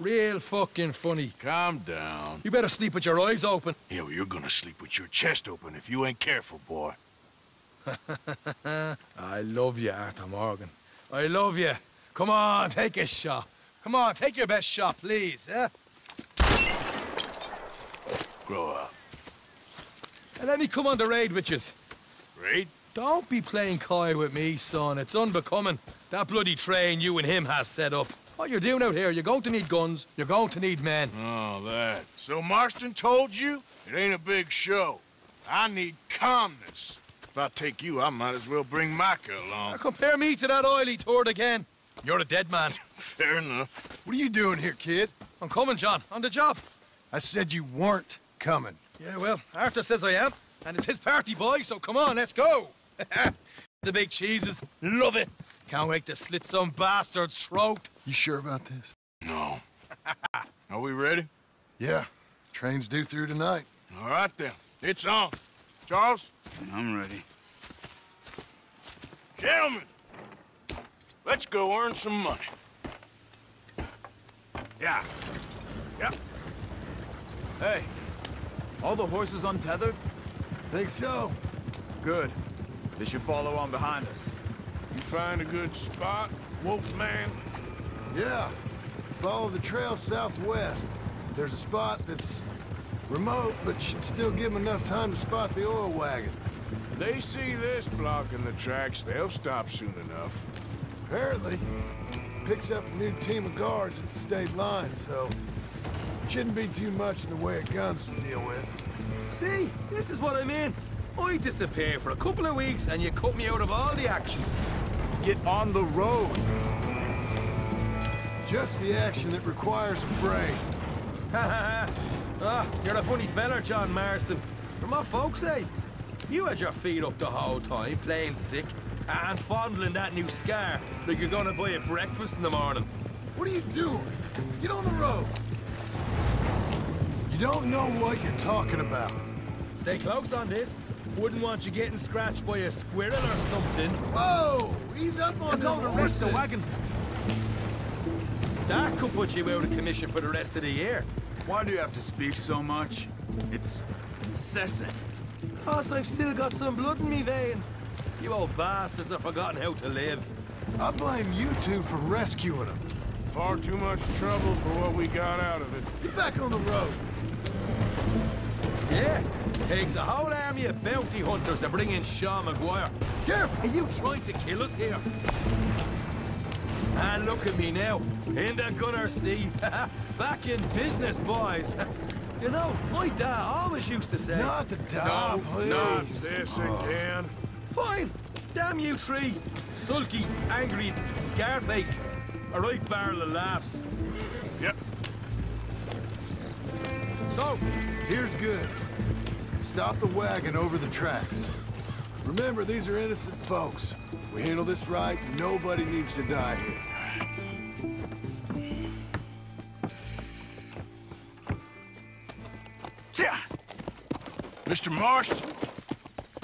Real fucking funny. Calm down. You better sleep with your eyes open. Yeah, well, you're gonna sleep with your chest open if you ain't careful, boy. I love you, Arthur Morgan. I love you. Come on, take a shot. Come on, take your best shot, please, eh? Grow up. And let me come on the raid with yous. Raid? Don't be playing coy with me, son. It's unbecoming. That bloody train you and him has set up. What you're doing out here, you're going to need guns, you're going to need men. Oh, that. So Marston told you? It ain't a big show. I need calmness. If I take you, I might as well bring Micah Now along. compare me to that oily turd again. You're a dead man. Fair enough. What are you doing here, kid? I'm coming, John. On the job. I said you weren't coming. Yeah, well, Arthur says I am, and it's his party, boy, so come on, let's go. the big cheeses. Love it. Can't wait to slit some bastard's throat. You sure about this? No. Are we ready? Yeah. Train's due through tonight. All right, then. It's on. Charles? I'm ready. Gentlemen, let's go earn some money. Yeah. Yeah. Hey, all the horses untethered? Think so? Good. They should follow on behind us. You find a good spot, Wolfman? Yeah. Follow the trail southwest. There's a spot that's remote, but should still give them enough time to spot the oil wagon. They see this blocking the tracks, they'll stop soon enough. Apparently, picks up a new team of guards at the state line, so shouldn't be too much in the way of guns to deal with. See, this is what I mean. I disappear for a couple of weeks, and you cut me out of all the action. Get on the road. Just the action that requires a brain. Ha ha ha. Ah, you're a funny feller, John Marston. From what folks say. You had your feet up the whole time, playing sick, and fondling that new scar like you're gonna buy a breakfast in the morning. What are you doing? Get on the road. You don't know what you're talking about. Stay close on this. Wouldn't want you getting scratched by a squirrel or something. Whoa! He's up on the horses. That could put you out of commission for the rest of the year. Why do you have to speak so much? It's incessant. Cause I've still got some blood in me veins. You old bastards have forgotten how to live. I blame you two for rescuing him. Far too much trouble for what we got out of it. Get back on the road. Yeah, takes a whole army of bounty hunters to bring in Sean McGuire. Careful! Are you trying to kill us here? And look at me now, in the gunner seat. Back in business, boys. you know, my dad always used to say... Not the dog, please. Not this oh. again. Fine. Damn you three. Sulky, angry, Scarface. A right barrel of laughs. Yep. So, here's good. Stop the wagon over the tracks. Remember, these are innocent folks. We handle this right, nobody needs to die here. Yeah. Mr. Marston,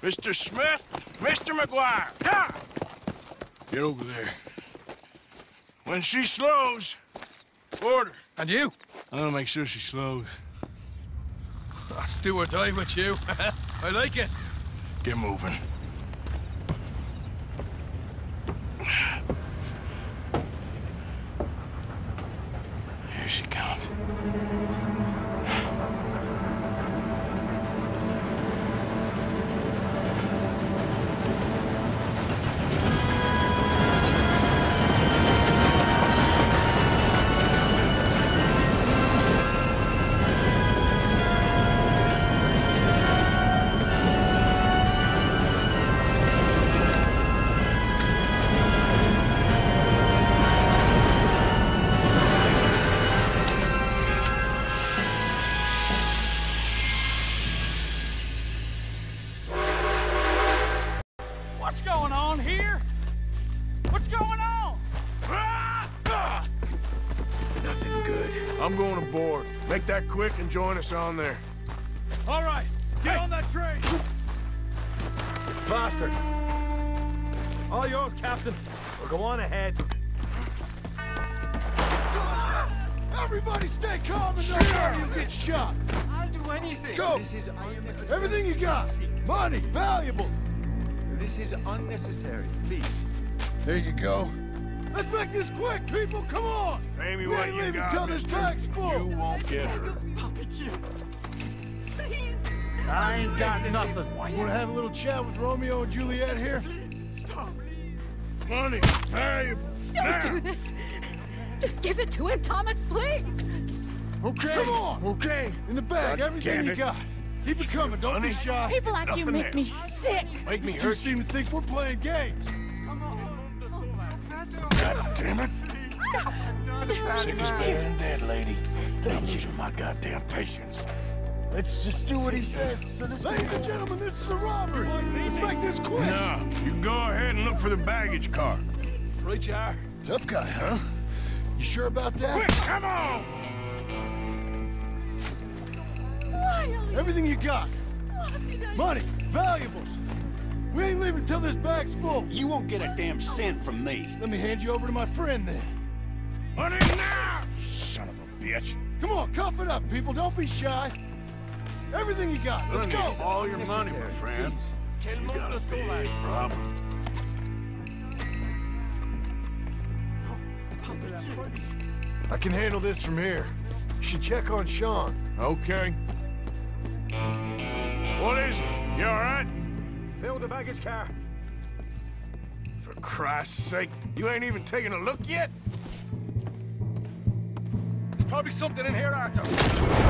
Mr. Smith, Mr. McGuire, ha! Get over there. When she slows, order. And you? I'm gonna make sure she slows. I'll do or die with you. I like it. Get moving. I'm going aboard. Make that quick and join us on there. All right, get on that train! Bastard! All yours, Captain. Well, go on ahead. Ah! Everybody stay calm and nobody will get shot. I'll do anything. Go. This is unnecessary. Everything you got. Money, valuable. This is unnecessary. Please. There you go. Let's make this quick, people. Come on. Pay me we what ain't you leaving got, till this mister. bag's full. You won't get her. Please. I ain't got nothing. Want to have a little chat with Romeo and Juliet here? Stop. Money, valuables. Don't now. do this. Just give it to him, Thomas, please. Okay. Come on. Okay. In the bag, God everything you got. Keep it coming. Don't money. be shy. People like you make there. me sick. Make me You hurt seem to think we're playing games. God damn it. Sick is better than dead, lady. I'm losing my goddamn patience. Let's just do what he says. So this Ladies and gentlemen, this is a robbery. Let's make this quick. No, you go ahead and look for the baggage car. Right you are. Tough guy, huh? You sure about that? Quick, come on! Why? Everything you got. What did I Money, valuables. We ain't leaving till this bag's full. You won't get a damn cent from me. Let me hand you over to my friend then. Money now! Son of a bitch. Come on, cuff it up, people. Don't be shy. Everything you got. Let's I go. need all your money, my Necessary, friend. please. You got a big problem. I can handle this from here. You should check on Sean. Okay. What is it? You all right? Fill the baggage car. For Christ's sake, you ain't even taken a look yet? There's probably something in here, Arthur.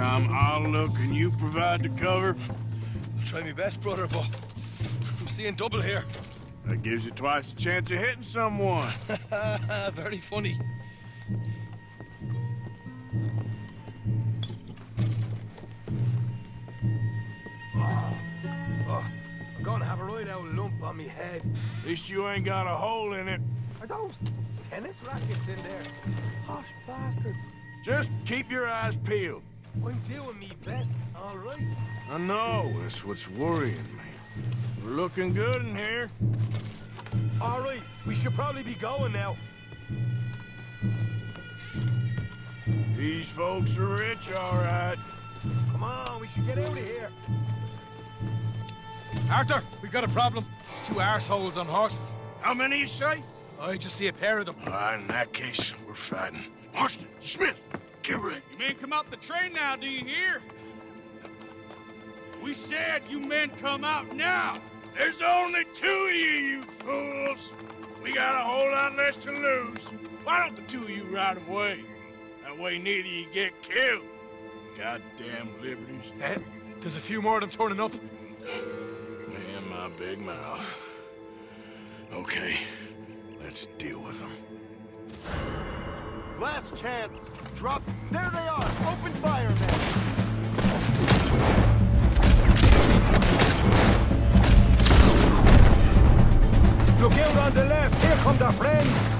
This time I'll look and you provide the cover. I'll try my best, brother, but I'm seeing double here. That gives you twice the chance of hitting someone. Very funny. Oh, I'm gonna have a right out lump on me head. At least you ain't got a hole in it. Are those tennis rackets in there? Hush bastards. Just keep your eyes peeled. I'm doing me best, all right. I know, that's what's worrying me. We're looking good in here. All right, we should probably be going now. These folks are rich, all right. Come on, we should get out of here. Arthur, we've got a problem. There's two arseholes on horses. How many you say? I just see a pair of them. All right, in that case, we're fighting. Marston, Smith, get ready. You men come out the train now, do you hear? We said you men come out now. There's only two of you, you fools. We got a whole lot less to lose. Why don't the two of you ride away? That way neither of you get killed. Goddamn liberties. Eh? There's a few more of them turning up. Man, my big mouth. Okay, let's deal with them. Last chance. Drop. There they are. Open fire, man. Look out on the left. Here come their friends.